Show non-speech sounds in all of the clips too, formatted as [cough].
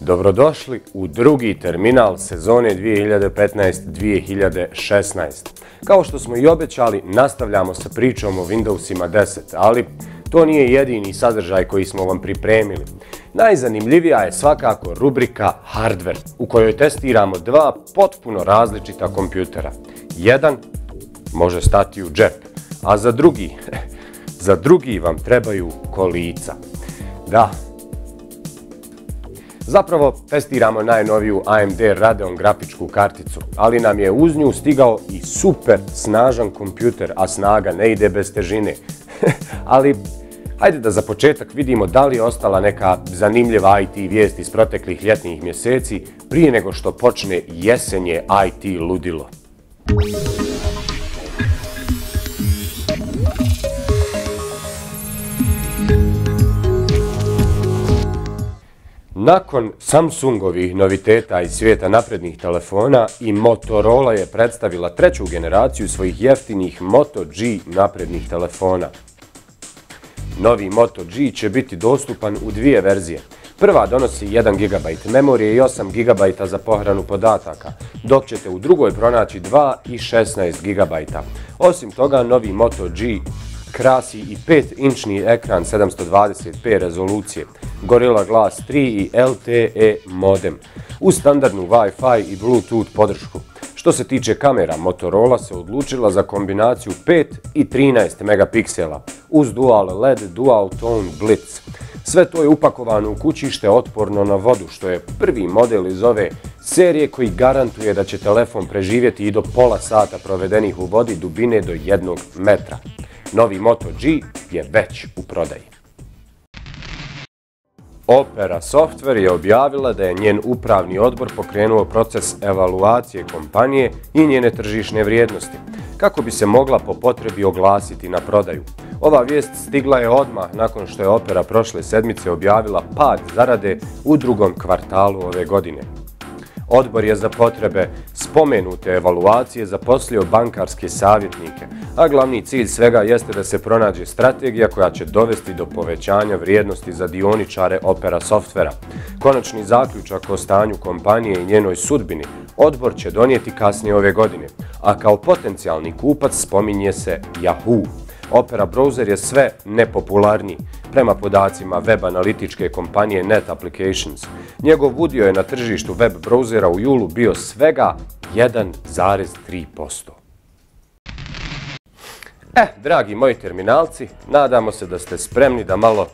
Dobrodošli u drugi terminal sezone 2015-2016. Kao što smo i obećali, nastavljamo sa pričom o Windowsima 10, ali to nije jedini sadržaj koji smo vam pripremili. Najzanimljivija je svakako rubrika Hardware, u kojoj testiramo dva potpuno različita kompjutera. Jedan može stati u džep, a za drugi, [laughs] za drugi vam trebaju kolica. Da, Zapravo testiramo najnoviju AMD Radeon grafičku karticu, ali nam je uz nju stigao i super snažan kompjuter, a snaga ne ide bez težine. [laughs] ali hajde da za početak vidimo da li je ostala neka zanimljiva IT vijest iz proteklih ljetnih mjeseci prije nego što počne jesenje IT ludilo. Nakon Samsungovih noviteta iz svijeta naprednih telefona i Motorola je predstavila treću generaciju svojih jeftinih Moto G naprednih telefona. Novi Moto G će biti dostupan u dvije verzije. Prva donosi 1 GB memorije i 8 GB za pohranu podataka, dok ćete u drugoj pronaći 2 i 16 GB. Osim toga, novi Moto G krasi i 5-inčni ekran 720p rezolucije, Gorilla Glass 3 i LTE modem, uz standardnu Wi-Fi i Bluetooth podršku. Što se tiče kamera, Motorola se odlučila za kombinaciju 5 i 13 megapiksela, uz Dual LED Dual Tone Blitz. Sve to je upakovano u kućište otporno na vodu, što je prvi model iz ove serije koji garantuje da će telefon preživjeti i do pola sata provedenih u vodi dubine do jednog metra novi Moto G je već u prodaji. Opera Software je objavila da je njen upravni odbor pokrenuo proces evaluacije kompanije i njene tržišne vrijednosti, kako bi se mogla po potrebi oglasiti na prodaju. Ova vijest stigla je odmah nakon što je Opera prošle sedmice objavila pad zarade u drugom kvartalu ove godine. Odbor je za potrebe spomenute evaluacije zaposlio bankarske savjetnike, a glavni cilj svega jeste da se pronađe strategija koja će dovesti do povećanja vrijednosti za dioničare opera softvera. Konačni zaključak o stanju kompanije i njenoj sudbini odbor će donijeti kasnije ove godine, a kao potencijalni kupac spominje se Yahoo. Opera browser je sve nepopularniji prema podacima web analitičke kompanije Net Applications. Njegov udio je na tržištu web browsera u julu bio svega 1,3%. E, eh, dragi moji terminalci, nadamo se da ste spremni da malo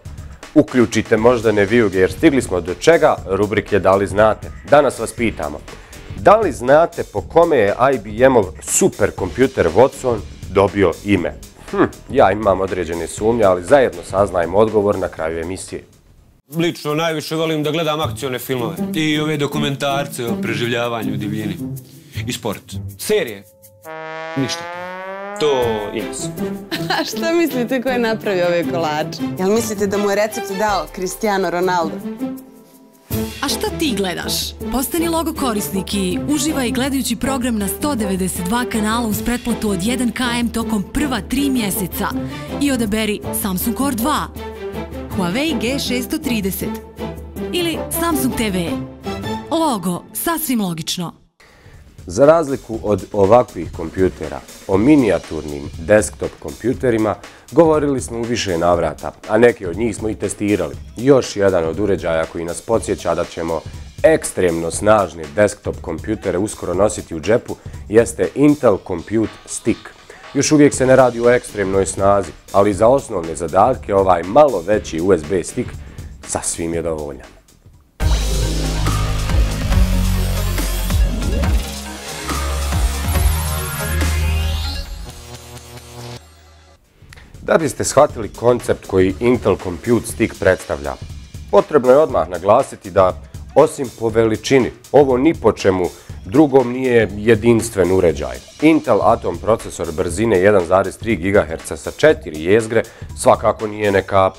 uključite možda ne vijuge, jer stigli smo do čega rubrike Da li znate. Danas vas pitamo, da li znate po kome je IBM-ov superkompjuter Watson dobio ime? Hm, ja imam određene sumnje, ali zajedno saznajmo odgovor na kraju emisije. Lično najviše volim da gledam akcione filmove i ove dokumentarce o preživljavanju u divljini. I sport. Serije? Ništa. To se. [laughs] A šta mislite ko je napravio ove kolače? Jel mislite da mu je recept dao Cristiano Ronaldo? A šta ti gledaš? Postani logo korisnik i uživaj gledajući program na 192 kanala uz pretplatu od 1 km tokom prva 3 mjeseca i odaberi Samsung Core 2, Huawei G630 ili Samsung TV. Logo, sasvim logično. Za razliku od ovakvih kompjutera, o minijaturnim desktop kompjuterima govorili smo u više navrata, a neke od njih smo i testirali. Još jedan od uređaja koji nas podsjeća da ćemo ekstremno snažne desktop kompjutere uskoro nositi u džepu jeste Intel Compute Stick. Još uvijek se ne radi o ekstremnoj snazi, ali za osnovne zadatke ovaj malo veći USB stick sasvim je dovoljan. Da biste shvatili koncept koji Intel Compute Stick predstavlja, potrebno je odmah naglasiti da, osim po veličini, ovo ni po čemu drugom nije jedinstven uređaj. Intel Atom procesor brzine 1,3 GHz sa 4 jezgre svakako nije neka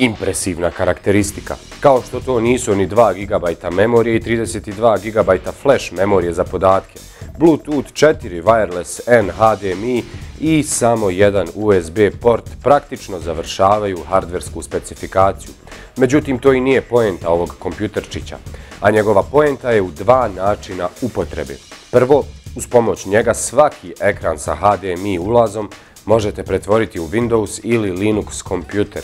impresivna karakteristika. Kao što to nisu ni 2 GB memorije i 32 GB flash memorije za podatke. Bluetooth 4, wireless N, HDMI i samo jedan USB port praktično završavaju hardversku specifikaciju. Međutim, to i nije poenta ovog kompjuterčića, a njegova poenta je u dva načina upotrebe. Prvo, uz pomoć njega svaki ekran sa HDMI ulazom možete pretvoriti u Windows ili Linux kompjuter.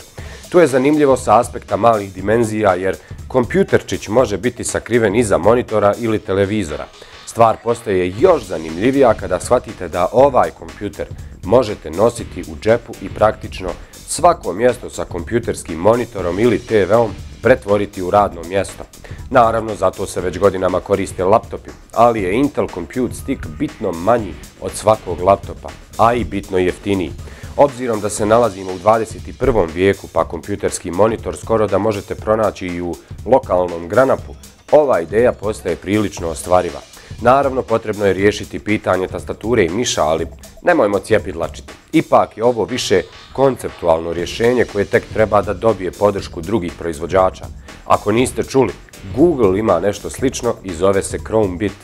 To je zanimljivo sa aspekta malih dimenzija jer kompjuterčić može biti sakriven iza monitora ili televizora. Stvar postaje još zanimljivija kada shvatite da ovaj kompjuter možete nositi u džepu i praktično svako mjesto sa kompjuterskim monitorom ili TV-om pretvoriti u radno mjesto. Naravno, zato se već godinama koriste laptopi, ali je Intel Compute Stick bitno manji od svakog laptopa, a i bitno jeftiniji. Obzirom da se nalazimo u 21. vijeku, pa kompjuterski monitor skoro da možete pronaći i u lokalnom granapu, ova ideja postaje prilično ostvariva. Naravno, potrebno je riješiti pitanje tastature i miša, ali nemojmo cijepidlačiti. Ipak je ovo više konceptualno rješenje koje tek treba da dobije podršku drugih proizvođača. Ako niste čuli, Google ima nešto slično i zove se Chromebit.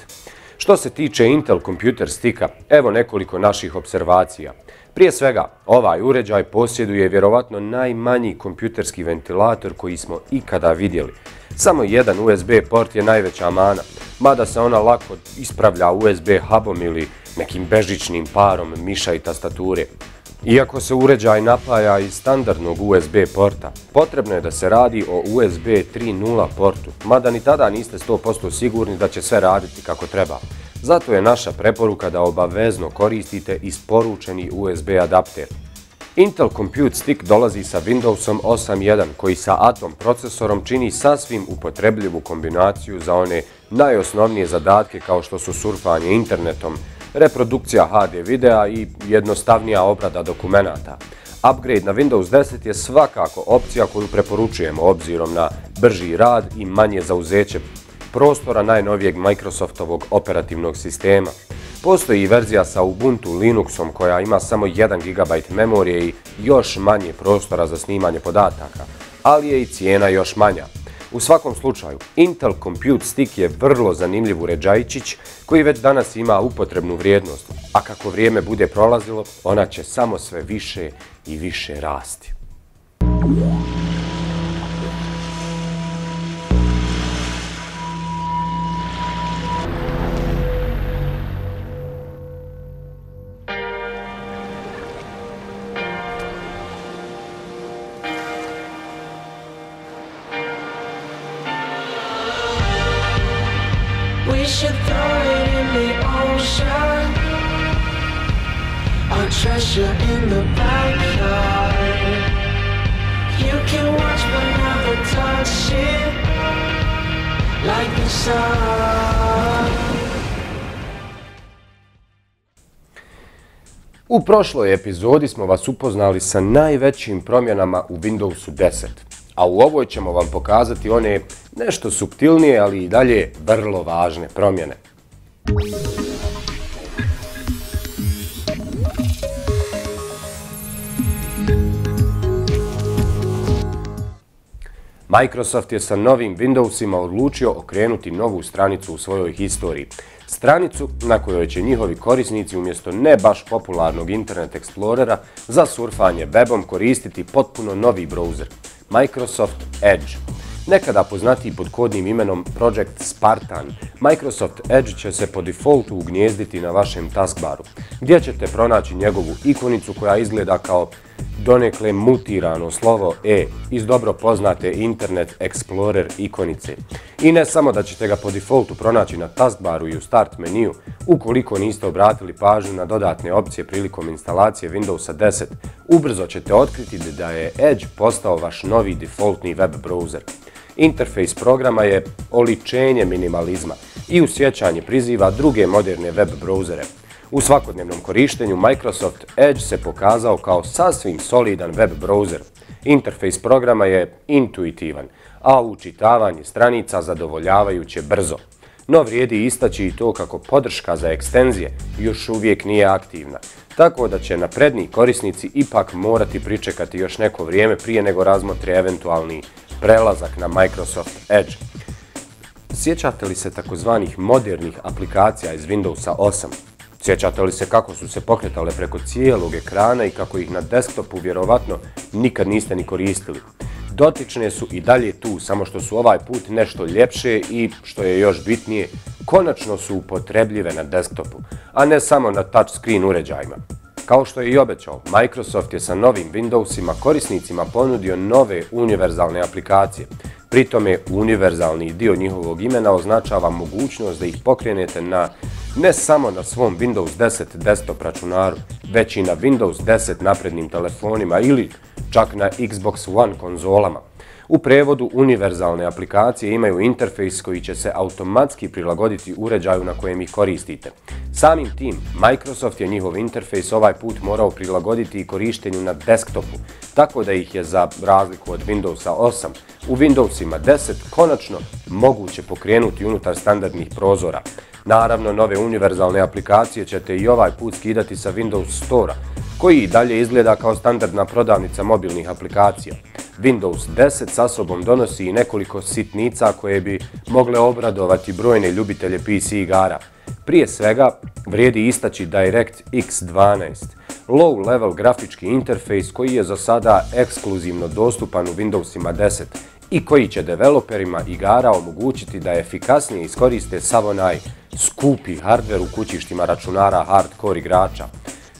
Što se tiče Intel Computer stika, evo nekoliko naših observacija. Prije svega, ovaj uređaj posjeduje vjerovatno najmanji kompjuterski ventilator koji smo ikada vidjeli. Samo jedan USB port je najveća mana, mada se ona lako ispravlja USB hubom ili nekim bežičnim parom miša i tastature. Iako se uređaj napaja iz standardnog USB porta, potrebno je da se radi o USB 3.0 portu, mada ni tada niste 100% sigurni da će sve raditi kako treba. Zato je naša preporuka da obavezno koristite isporučeni USB adapter. Intel Compute Stick dolazi sa Windowsom 8.1 koji sa Atom procesorom čini sasvim upotrebljivu kombinaciju za one najosnovnije zadatke kao što su surfanje internetom, reprodukcija HD videa i jednostavnija obrada dokumenata. Upgrade na Windows 10 je svakako opcija koju preporučujemo obzirom na brži rad i manje zauzeće prostora najnovijeg Microsoftovog operativnog sistema. Postoji i verzija sa Ubuntu Linuxom koja ima samo 1 GB memorije i još manje prostora za snimanje podataka, ali je i cijena još manja. U svakom slučaju, Intel Compute Stick je vrlo zanimljiv uređajčić koji već danas ima upotrebnu vrijednost, a kako vrijeme bude prolazilo, ona će samo sve više i više rasti. U prošloj epizodi smo vas upoznali sa najvećim promjenama u Windowsu 10, a u ovoj ćemo vam pokazati one nešto subtilnije, ali i dalje vrlo važne promjene. Microsoft je sa novim Windowsima odlučio okrenuti novu stranicu u svojoj historiji. Stranicu na kojoj će njihovi korisnici umjesto ne baš popularnog Internet Explorera za surfanje webom koristiti potpuno novi browser, Microsoft Edge. Nekada poznatiji pod kodnim imenom Project Spartan, Microsoft Edge će se po defaultu ugnjezditi na vašem taskbaru, gdje ćete pronaći njegovu ikonicu koja izgleda kao donekle mutirano slovo E iz dobro poznate Internet Explorer ikonice. I ne samo da ćete ga po defaultu pronaći na taskbaru i u start meniju, ukoliko niste obratili pažnju na dodatne opcije prilikom instalacije Windowsa 10, ubrzo ćete otkriti da je Edge postao vaš novi defaultni web browser. Interfejs programa je oličenje minimalizma i usjećanje priziva druge moderne web browsere. U svakodnevnom korištenju Microsoft Edge se pokazao kao sasvim solidan web browser. Interfejs programa je intuitivan, a učitavanje stranica zadovoljavajuće brzo. no vrijedi istaći i to kako podrška za ekstenzije još uvijek nije aktivna, tako da će napredni korisnici ipak morati pričekati još neko vrijeme prije nego razmotri eventualni prelazak na Microsoft Edge. Sjećate li se takozvanih modernih aplikacija iz Windowsa 8? Sjećate li se kako su se pokretale preko cijelog ekrana i kako ih na desktopu vjerovatno nikad niste ni koristili? Dotične su i dalje tu, samo što su ovaj put nešto ljepše i, što je još bitnije, konačno su upotrebljive na desktopu, a ne samo na touchscreen uređajima. Kao što je i obećao, Microsoft je sa novim Windowsima korisnicima ponudio nove univerzalne aplikacije. Pritome, univerzalni dio njihovog imena označava mogućnost da ih pokrenete na ne samo na svom Windows 10 desktop računaru, već i na Windows 10 naprednim telefonima ili čak na Xbox One konzolama. U prevodu, univerzalne aplikacije imaju interfejs koji će se automatski prilagoditi uređaju na kojem ih koristite. Samim tim, Microsoft je njihov interfejs ovaj put morao prilagoditi i korištenju na desktopu, tako da ih je za razliku od Windowsa 8 u Windowsima 10 konačno moguće pokrenuti unutar standardnih prozora. Naravno, nove univerzalne aplikacije ćete i ovaj put skidati sa Windows Store-a, koji i dalje izgleda kao standardna prodavnica mobilnih aplikacija. Windows 10 sa sobom donosi i nekoliko sitnica koje bi mogle obradovati brojne ljubitelje PC igara. Prije svega, vrijedi istaći DirectX 12, low-level grafički interfejs koji je za sada ekskluzivno dostupan u Windowsima 10 i koji će developerima igara omogućiti da efikasnije iskoriste sav onaj skupi hardware u kućištima računara hardcore igrača.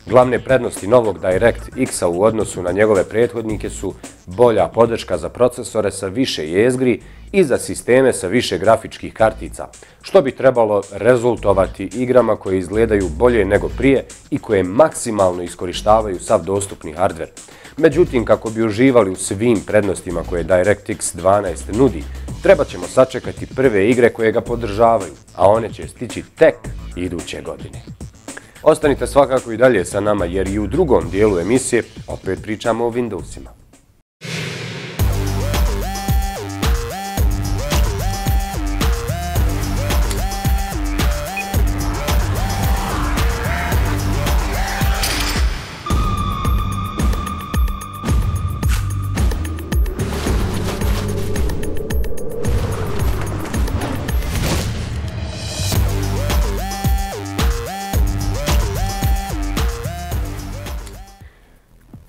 Glavne prednosti novog DirectX-a u odnosu na njegove prethodnike su bolja podrška za procesore sa više jezgri i za sisteme sa više grafičkih kartica, što bi trebalo rezultovati igrama koje izgledaju bolje nego prije i koje maksimalno iskorištavaju sav dostupni hardware. Međutim, kako bi uživali u svim prednostima koje DirectX 12 nudi, treba ćemo sačekati prve igre koje ga podržavaju, a one će stići tek iduće godine. Ostanite svakako i dalje sa nama jer i u drugom dijelu emisije opet pričamo o Windowsima.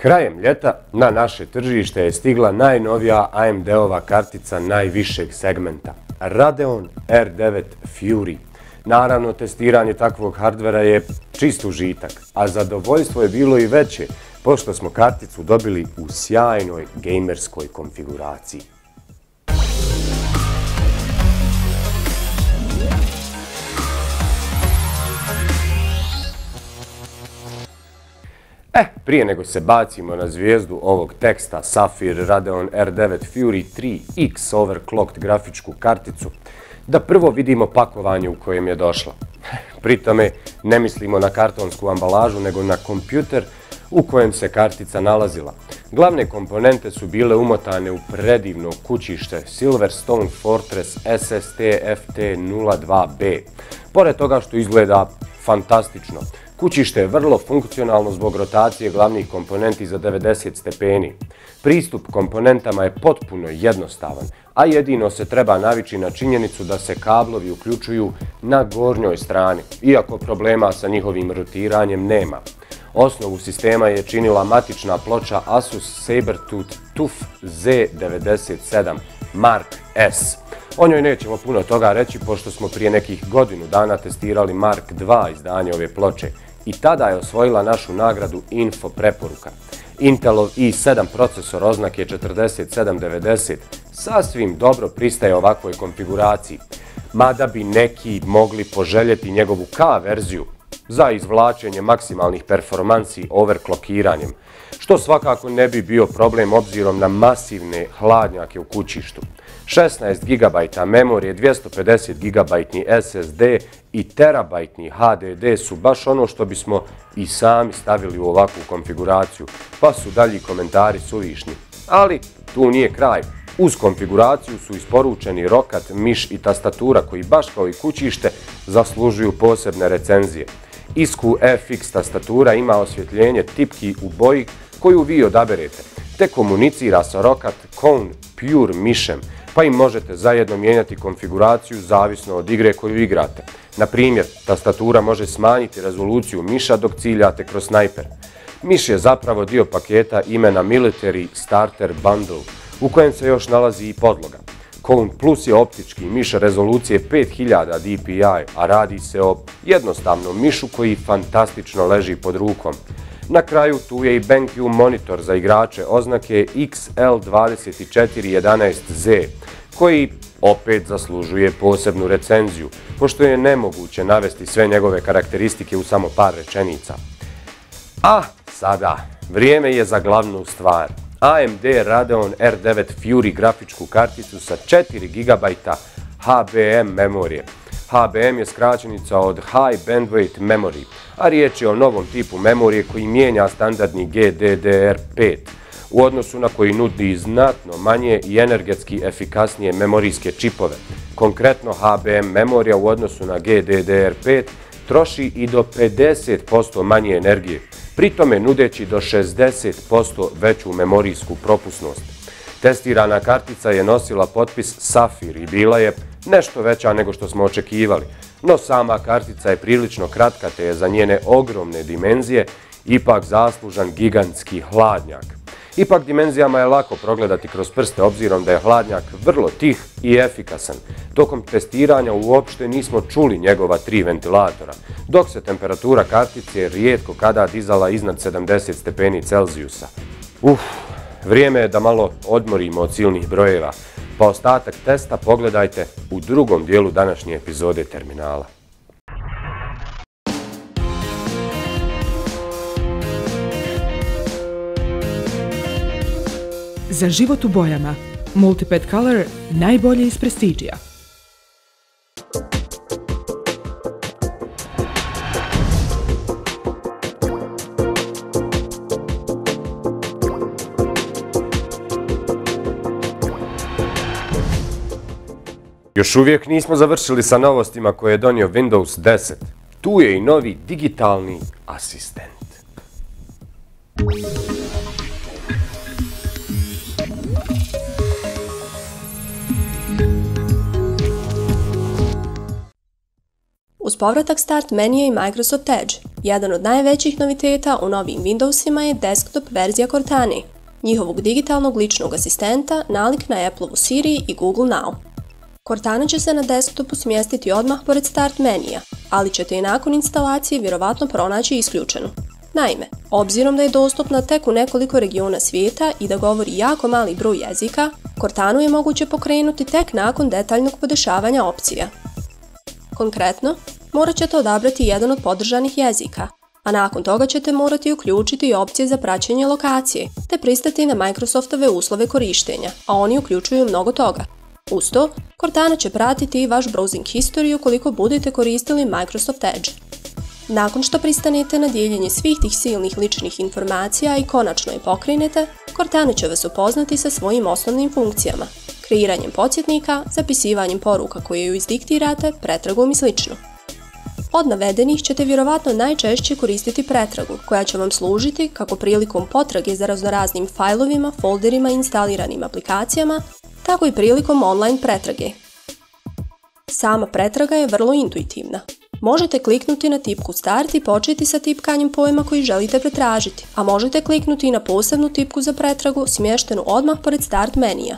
Krajem ljeta na naše tržište je stigla najnovija AMD-ova kartica najvišeg segmenta, Radeon R9 Fury. Naravno, testiranje takvog hardvera je čist užitak, a zadovoljstvo je bilo i veće, pošto smo karticu dobili u sjajnoj gamerskoj konfiguraciji. E, prije nego se bacimo na zvijezdu ovog teksta Safir Radeon R9 Fury 3X overclocked grafičku karticu, da prvo vidimo pakovanje u kojem je došla. Pritome ne mislimo na kartonsku ambalažu, nego na kompjuter u kojem se kartica nalazila. Glavne komponente su bile umotane u predivno kućište Silverstone Fortress SST FT02B. Pored toga što izgleda fantastično, Kućište je vrlo funkcionalno zbog rotacije glavnih komponenti za 90 stepeni. Pristup komponentama je potpuno jednostavan, a jedino se treba navići na činjenicu da se kablovi uključuju na gornjoj strani, iako problema sa njihovim rotiranjem nema. Osnovu sistema je činila matična ploča Asus Sabertooth TUF Z97 Mark S. O njoj nećemo puno toga reći, pošto smo prije nekih godinu dana testirali Mark II izdanje ove ploče i tada je osvojila našu nagradu Info preporuka. Intelov i7 procesor oznake 4790 sasvim dobro pristaje ovakvoj konfiguraciji, mada bi neki mogli poželjeti njegovu K verziju za izvlačenje maksimalnih performansi overclockiranjem, što svakako ne bi bio problem obzirom na masivne hladnjake u kućištu. 16 GB memorije, 250 GB SSD i terabajtni HDD su baš ono što bismo i sami stavili u ovakvu konfiguraciju, pa su dalji komentari suvišni. Ali tu nije kraj. Uz konfiguraciju su isporučeni rokat, miš i tastatura koji baš kao i kućište zaslužuju posebne recenzije. Isku FX tastatura ima osvjetljenje tipki u boji koju vi odaberete, te komunicira sa rokat Cone Pure mišem, pa im možete zajedno mijenjati konfiguraciju zavisno od igre koju igrate. Na primjer, tastatura može smanjiti rezoluciju miša dok ciljate kroz snajper. Miš je zapravo dio paketa imena Military Starter Bundle, u kojem se još nalazi i podloga. Cone Plus je optički miš rezolucije 5000 DPI, a radi se o jednostavnom mišu koji fantastično leži pod rukom. Na kraju tu je i BenQ monitor za igrače oznake XL2411Z, koji opet zaslužuje posebnu recenziju, pošto je nemoguće navesti sve njegove karakteristike u samo par rečenica. A sada, vrijeme je za glavnu stvar. AMD Radeon R9 Fury grafičku karticu sa 4 GB HBM memorije. HBM je skraćenica od High Bandwidth Memory, a riječ je o novom tipu memorije koji mijenja standardni GDDR5, u odnosu na koji nudi znatno manje i energetski efikasnije memorijske čipove. Konkretno HBM memorija u odnosu na GDDR5 troši i do 50% manje energije, pritome nudeći do 60% veću memorijsku propusnost. Testirana kartica je nosila potpis Safir i bila je nešto veća nego što smo očekivali, no sama kartica je prilično kratka te je za njene ogromne dimenzije ipak zaslužan gigantski hladnjak. Ipak dimenzijama je lako progledati kroz prste obzirom da je hladnjak vrlo tih i efikasan. Tokom testiranja uopšte nismo čuli njegova tri ventilatora, dok se temperatura kartice rijetko kada dizala iznad 70 stepeni Celzijusa. Uf, vrijeme je da malo odmorimo od silnih brojeva, pa ostatak testa pogledajte u drugom dijelu današnje epizode terminala. Za život u bojama. Multipad Color najbolje iz Prestigija. Još uvijek nismo završili sa novostima koje je donio Windows 10. Tu je i novi digitalni asistent. Uz povratak Start menija i Microsoft Edge, jedan od najvećih noviteta u novim Windowsima je desktop verzija Cortana, njihovog digitalnog ličnog asistenta nalik na Apple-ovu Siri i Google Now. Cortana će se na desktopu smjestiti odmah pored Start menija, ali ćete i nakon instalacije vjerovatno pronaći isključenu. Naime, obzirom da je dostupna tek u nekoliko regiona svijeta i da govori jako mali broj jezika, Cortanu je moguće pokrenuti tek nakon detaljnog podešavanja opcija. Konkretno, morat ćete odabrati jedan od podržanih jezika, a nakon toga ćete morati uključiti i opcije za praćenje lokacije, te pristati na Microsoftove uslove korištenja, a oni uključuju mnogo toga. Uz to, Cortana će pratiti i vaš browsing history ukoliko budete koristili Microsoft Edge. Nakon što pristanete na dijeljenje svih tih silnih ličnih informacija i konačno je pokrenete, Cortana će vas upoznati sa svojim osnovnim funkcijama, kreiranjem podsjetnika, zapisivanjem poruka koje ju izdiktirate, pretragom i sl. Od navedenih ćete vjerovatno najčešće koristiti pretragu, koja će vam služiti kako prilikom potrage za raznoraznim fajlovima, folderima i instaliranim aplikacijama, tako i prilikom online pretrage. Sama pretraga je vrlo intuitivna. Možete kliknuti na tipku Start i početi sa tipkanjem pojma koji želite pretražiti, a možete kliknuti i na posebnu tipku za pretragu smještenu odmah pored Start menija.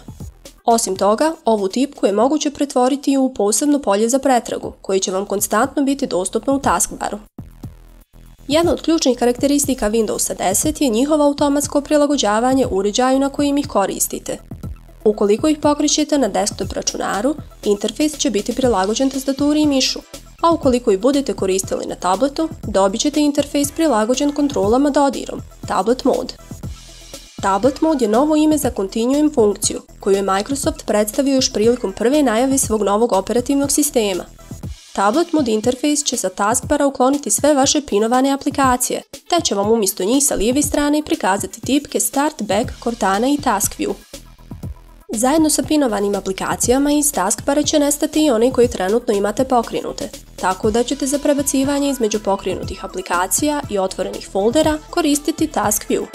Osim toga, ovu tipku je moguće pretvoriti u posebno polje za pretragu, koji će vam konstantno biti dostupno u taskbaru. Jedna od ključnih karakteristika Windowsa 10 je njihovo automatsko prilagođavanje uređaju na kojim ih koristite. Ukoliko ih pokrećete na desktop računaru, interfejs će biti prilagođen tastaturi i mišu, a ukoliko ih budete koristili na tabletu, dobit ćete interfejs prilagođen kontrolama dodirom, tablet mode. Tablet Mode je novo ime za Continuum funkciju, koju je Microsoft predstavio još prilikom prve najave svog novog operativnog sistema. Tablet Mode interfejs će sa taskbara ukloniti sve vaše pinovane aplikacije, te će vam umjesto njih sa lijeve strane prikazati tipke Start, Back, Cortana i Task View. Zajedno sa pinovanim aplikacijama iz taskbara će nestati i one koji trenutno imate pokrinute, tako da ćete za prebacivanje između pokrinutih aplikacija i otvorenih foldera koristiti Task View.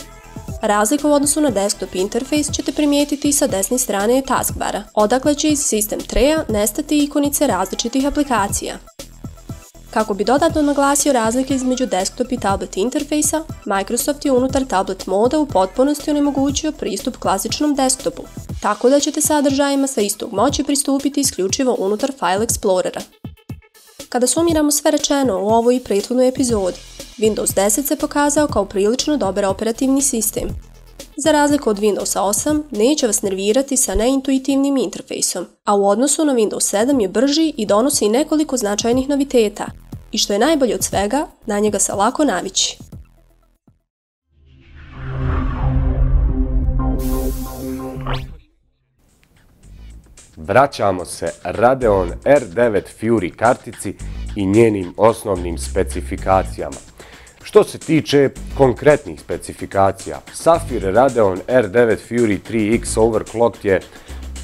Razliku u odnosu na desktop interfejs ćete primijetiti sa desne strane taskbara, odakle će iz System treja nestati ikonice različitih aplikacija. Kako bi dodatno naglasio razlike između desktop i tablet interfejsa, Microsoft je unutar tablet moda u potpunosti onemogućio pristup klasičnom desktopu, tako da ćete sadržajima sa istog moći pristupiti isključivo unutar File Explorera. Kada sumiramo sve rečeno u ovoj i prethodnoj epizodi, Windows 10 se pokazao kao prilično dobar operativni sistem. Za razliku od Windows 8, neće vas nervirati sa neintuitivnim interfejsom, a u odnosu na Windows 7 je brži i donosi nekoliko značajnih noviteta. I što je najbolje od svega, na njega se lako navići. Vraćamo se Radeon R9 Fury kartici i njenim osnovnim specifikacijama. Što se tiče konkretnih specifikacija, Safir Radeon R9 Fury 3X Overclocked je,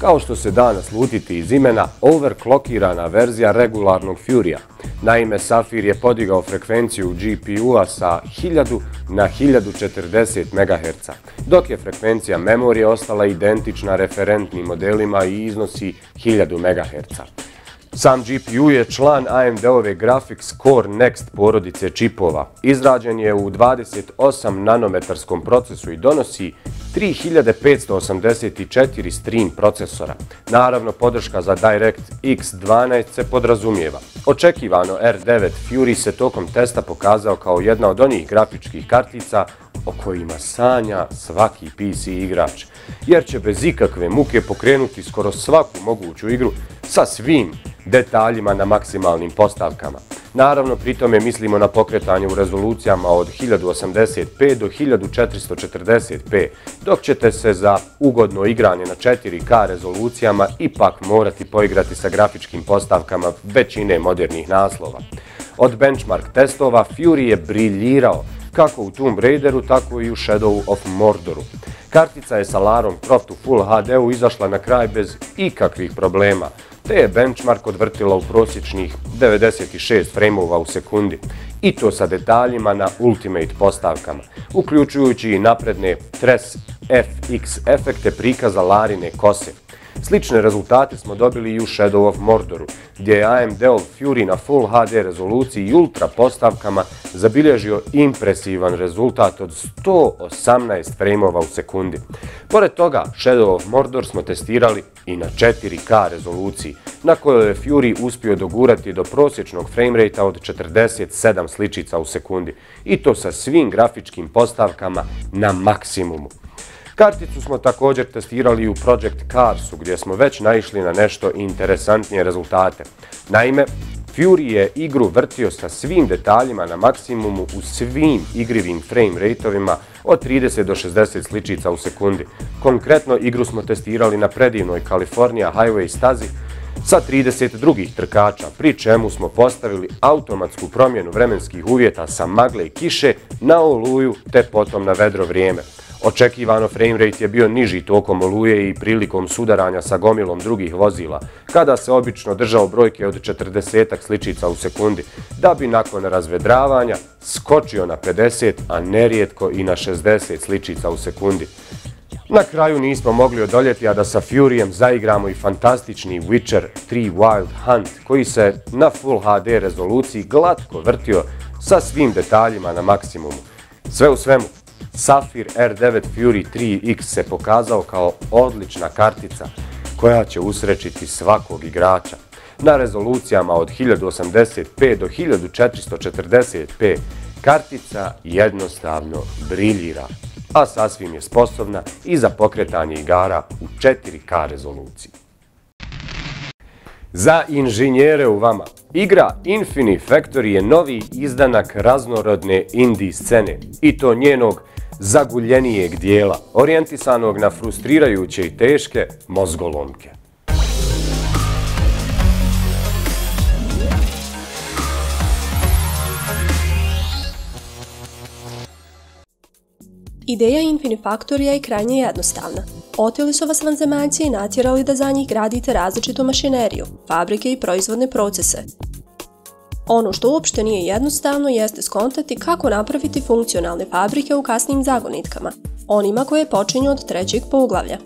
kao što se da naslutiti iz imena, overclockirana verzija regularnog Furya. Naime, Safir je podigao frekvenciju GPU-a sa 1000 na 1040 MHz, dok je frekvencija memorije ostala identična referentnim modelima i iznosi 1000 MHz. Sam GPU je član AMD-ove Graphics Core Next porodice čipova. Izrađen je u 28 nanometarskom procesu i donosi 3584 stream procesora. Naravno, podrška za DirectX 12 se podrazumijeva. Očekivano R9 Fury se tokom testa pokazao kao jedna od onih grafičkih kartica o kojima sanja svaki PC igrač, jer će bez ikakve muke pokrenuti skoro svaku moguću igru sa svim detaljima na maksimalnim postavkama. Naravno, pritome mislimo na pokretanje u rezolucijama od 1080p do 1440p, dok ćete se za ugodno igranje na 4K rezolucijama ipak morati poigrati sa grafičkim postavkama većine modernih naslova. Od benchmark testova Fury je briljirao kako u Tomb Raideru, tako i u Shadow of Mordoru. Kartica je sa Larom Croft u Full HD-u izašla na kraj bez ikakvih problema, te je benchmark odvrtila u prosječnih 96 frame-ova u sekundi, i to sa detaljima na Ultimate postavkama, uključujući i napredne Tres FX efekte prikaza Larine kose. Slične rezultate smo dobili i u Shadow of Mordoru, gdje je AMD-ov Fury na Full HD rezoluciji i ultra postavkama zabilježio impresivan rezultat od 118 frame-ova u sekundi. Pored toga, Shadow of Mordor smo testirali i na 4K rezoluciji, na kojoj je Fury uspio dogurati do prosječnog framerata od 47 sličica u sekundi, i to sa svim grafičkim postavkama na maksimumu. Karticu smo također testirali u Project Carsu, gdje smo već naišli na nešto interesantnije rezultate. Naime, Fury je igru vrtio sa svim detaljima na maksimumu u svim igrivim frame rateovima od 30 do 60 sličica u sekundi. Konkretno, igru smo testirali na predivnoj California Highway stazi sa 30 drugih trkača, pri čemu smo postavili automatsku promjenu vremenskih uvjeta sa magle i kiše na oluju te potom na vedro vrijeme. Očekivano framerate je bio niži tokom oluje i prilikom sudaranja sa gomilom drugih vozila, kada se obično držao brojke od 40 sličica u sekundi, da bi nakon razvedravanja skočio na 50, a nerijetko i na 60 sličica u sekundi. Na kraju nismo mogli odoljeti, a da sa Furijem zaigramo i fantastični Witcher 3 Wild Hunt, koji se na Full HD rezoluciji glatko vrtio sa svim detaljima na maksimumu. Sve u svemu, Safir R9 Fury 3X se pokazao kao odlična kartica koja će usrećiti svakog igrača. Na rezolucijama od 1080p do 1440p kartica jednostavno briljira, a sasvim je sposobna i za pokretanje igara u 4K rezoluciji. Za inženjere u vama, igra Infini Factory je novi izdanak raznorodne indie scene i to njenog zaguljenijeg dijela, orijentisanog na frustrirajuće i teške mozgolomke. Ideja Infinifactorija je krajnje jednostavna. Oteli su vas vanzemaljci i natjerali da za njih gradite različitu mašineriju, fabrike i proizvodne procese. Ono što uopšte nije jednostavno jeste skontati kako napraviti funkcionalne fabrike u kasnim zagonitkama, onima koje počinju od trećeg poglavlja.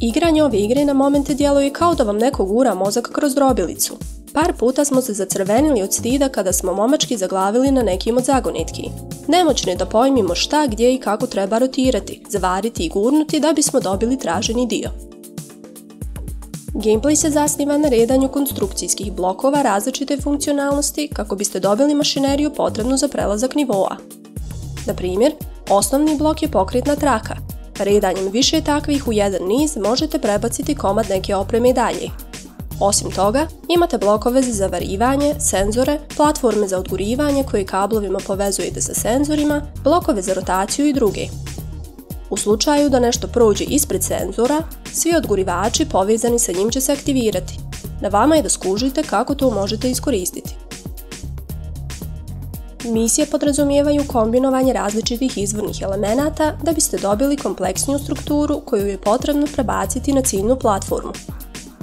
Igranje ove igre na momente djeluje kao da vam neko gura mozak kroz drobilicu. Par puta smo se zacrvenili od stida kada smo momački zaglavili na nekim od zagonitki. Nemoćni da pojmimo šta, gdje i kako treba rotirati, zavariti i gurnuti da bismo dobili traženi dio. Gameplay se zasniva na redanju konstrukcijskih blokova različite funkcionalnosti kako biste dobili mašineriju potrebnu za prelazak nivoa. Na primjer, osnovni blok je pokretna traka. Redanjem više takvih u jedan niz možete prebaciti komad neke opreme i dalje. Osim toga, imate blokove za zavarivanje, senzore, platforme za odgurivanje koje kablovima povezujete sa senzorima, blokove za rotaciju i druge. U slučaju da nešto prođe ispred senzora, svi odgurivači povezani sa njim će se aktivirati. Na vama je da skužite kako to možete iskoristiti. Misije podrazumijevaju kombinovanje različitih izvornih elemenata da biste dobili kompleksniju strukturu koju je potrebno prebaciti na ciljnu platformu.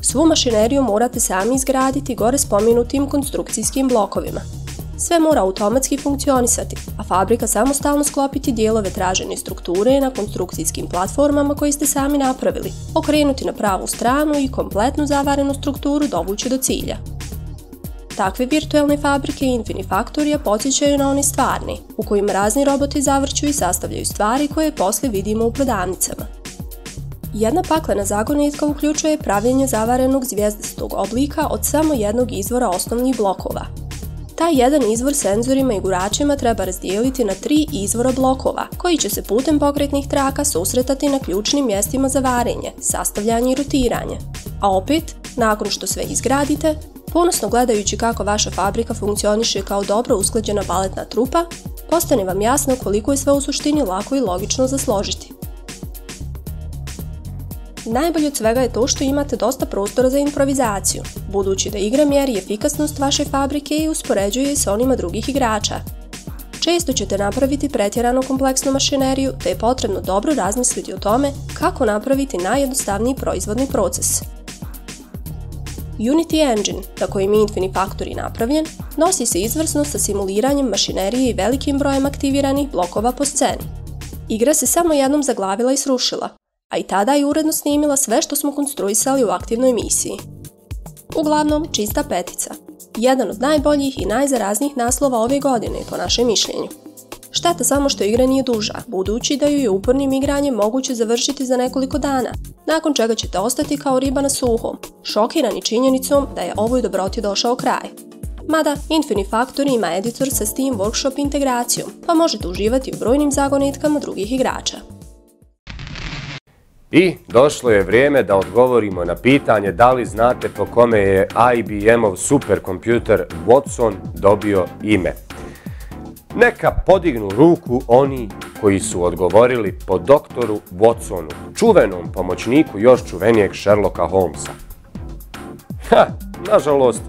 Svu mašineriju morate sami izgraditi gore spomenutim konstrukcijskim blokovima – sve mora automatski funkcionisati, a fabrika samostalno sklopiti dijelove tražene strukture na konstrukcijskim platformama koje ste sami napravili, okrenuti na pravu stranu i kompletnu zavarenu strukturu dovući do cilja. Takve virtuelne fabrike i Infinifactoria podsjećaju na one stvarne, u kojim razni roboti zavrću i sastavljaju stvari koje posle vidimo u prodavnicama. Jedna paklena zagonitka uključuje pravljenje zavarenog zvijezdastog oblika od samo jednog izvora osnovnih blokova – Taj jedan izvor senzorima i guračima treba razdijeliti na tri izvora blokova, koji će se putem pokretnih traka susretati na ključnim mjestima za varenje, sastavljanje i rotiranje. A opet, nakon što sve izgradite, ponosno gledajući kako vaša fabrika funkcioniše kao dobro usklađena baletna trupa, postane vam jasno koliko je sve u suštini lako i logično za složiti. Najbolje od svega je to što imate dosta prostora za improvizaciju, budući da igra mjeri efikasnost vaše fabrike i uspoređuje se onima drugih igrača. Često ćete napraviti pretjerano kompleksnu mašineriju, te je potrebno dobro razmisliti o tome kako napraviti najjednostavniji proizvodni proces. Unity Engine, na kojem je Infinifactory napravljen, nosi se izvrsno sa simuliranjem mašinerije i velikim brojem aktiviranih blokova po sceni. Igra se samo jednom zaglavila i srušila, a i tada je uredno snimila sve što smo konstruisali u aktivnoj misiji. Uglavnom, čista petica. Jedan od najboljih i najzaraznijih naslova ove godine, po našem mišljenju. Šteta samo što igra nije duža, budući da ju je upornim igranjem moguće završiti za nekoliko dana, nakon čega ćete ostati kao riba na suhom, šokirani činjenicom da je ovoj dobroti došao kraj. Mada, Infinifactory ima editor sa Steam Workshop integracijom, pa možete uživati u brojnim zagonetkama drugih igrača. I došlo je vrijeme da odgovorimo na pitanje da li znate po kome je IBM-ov superkompjuter Watson dobio ime. Neka podignu ruku oni koji su odgovorili po doktoru Watsonu, čuvenom pomoćniku još čuvenijeg Sherlocka Holmesa. Ha, nažalost,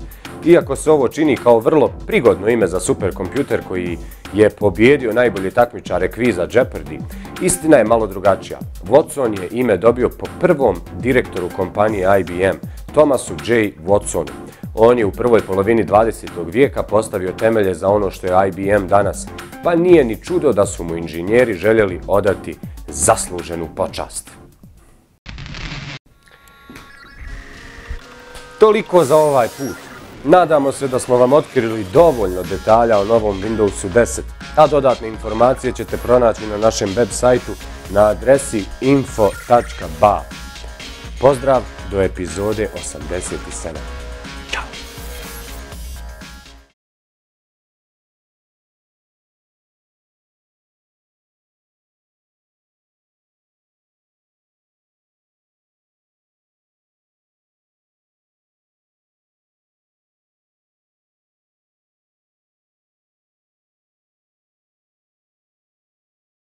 iako se ovo čini kao vrlo prigodno ime za superkompjuter koji je pobjedio najbolje takmičare kviza Jeopardy, istina je malo drugačija. Watson je ime dobio po prvom direktoru kompanije IBM, Thomasu J. Watsonu. On je u prvoj polovini 20. vijeka postavio temelje za ono što je IBM danas, pa nije ni čudo da su mu inženjeri željeli odati zasluženu počast. Toliko za ovaj put. Nadamo se da smo vam otkrili dovoljno detalja o novom Windowsu 10, a dodatne informacije ćete pronaći na našem web sajtu na adresi info.ba. Pozdrav do epizode 87.